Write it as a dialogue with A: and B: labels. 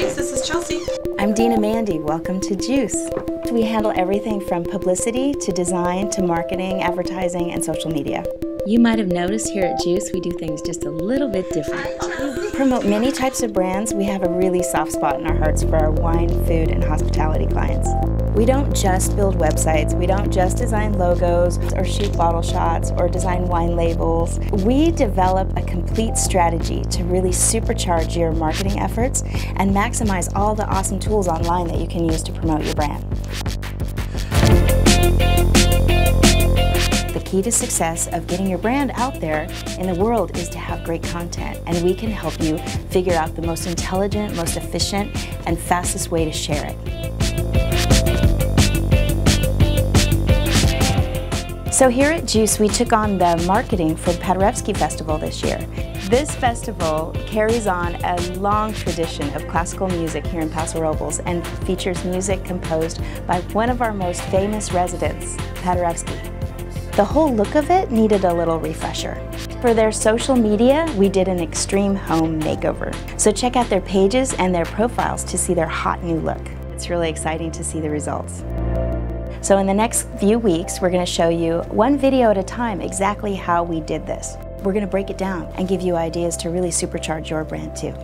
A: Juice. This is Chelsea. I'm Dina Mande. Welcome to Juice. We handle everything from publicity to design to marketing, advertising, and social media.
B: You might have noticed here at Juice, we do things just a little bit different.
A: Hi, Promote many types of brands, we have a really soft spot in our hearts for our wine, food, and hospitality clients. We don't just build websites, we don't just design logos or shoot bottle shots or design wine labels. We develop a complete strategy to really supercharge your marketing efforts and maximize all the awesome tools online that you can use to promote your brand. Key to success of getting your brand out there in the world is to have great content, and we can help you figure out the most intelligent, most efficient, and fastest way to share it. So here at Juice, we took on the marketing for Paderewski Festival this year. This festival carries on a long tradition of classical music here in Paso Robles and features music composed by one of our most famous residents, Paderewski. The whole look of it needed a little refresher. For their social media, we did an extreme home makeover. So check out their pages and their profiles to see their hot new look. It's really exciting to see the results. So in the next few weeks, we're going to show you one video at a time exactly how we did this. We're going to break it down and give you ideas to really supercharge your brand too.